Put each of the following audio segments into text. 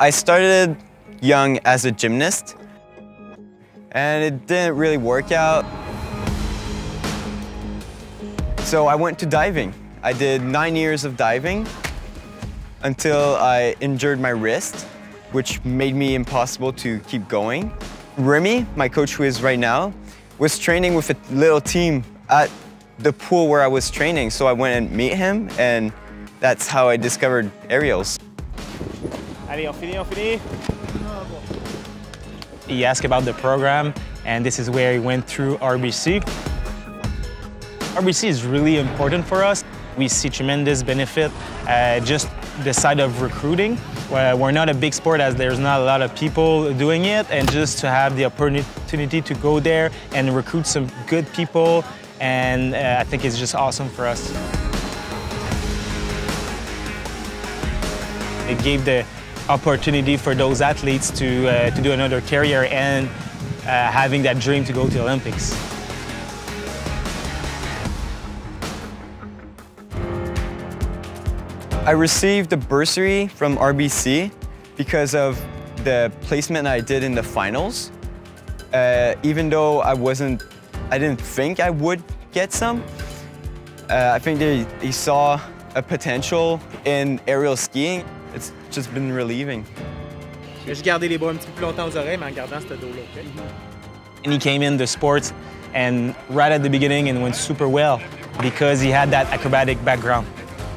I started young as a gymnast and it didn't really work out. So I went to diving. I did nine years of diving until I injured my wrist, which made me impossible to keep going. Remy, my coach who is right now, was training with a little team at the pool where I was training. So I went and meet him and that's how I discovered aerials. Allez, on finit, on finit. He asked about the program, and this is where he went through RBC. RBC is really important for us. We see tremendous benefit uh, just the side of recruiting. We're not a big sport as there's not a lot of people doing it, and just to have the opportunity to go there and recruit some good people, and uh, I think it's just awesome for us. It gave the opportunity for those athletes to, uh, to do another career and uh, having that dream to go to the Olympics. I received a bursary from RBC because of the placement I did in the finals. Uh, even though I wasn't, I didn't think I would get some, uh, I think they, they saw a potential in aerial skiing. It's just been relieving. J'ai juste gardé les bras un petit peu plus longtemps aux oreilles, mais en gardant ce dos-là, OK? And he came in the sports and right at the beginning and went super well because he had that acrobatic background.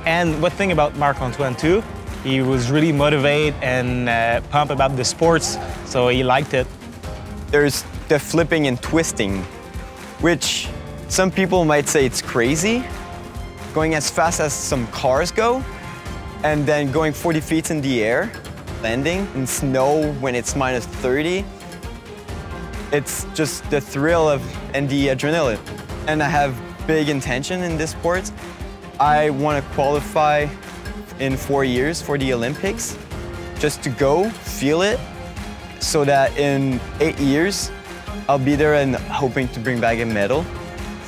And what thing about Marc-Antoine too, he was really motivated and uh, pumped about the sports, so he liked it. There's the flipping and twisting, which some people might say it's crazy, going as fast as some cars go, and then going 40 feet in the air, landing in snow when it's minus 30. It's just the thrill of and the adrenaline. And I have big intention in this sport. I want to qualify in four years for the Olympics, just to go, feel it, so that in eight years, I'll be there and hoping to bring back a medal.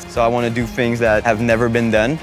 So I want to do things that have never been done.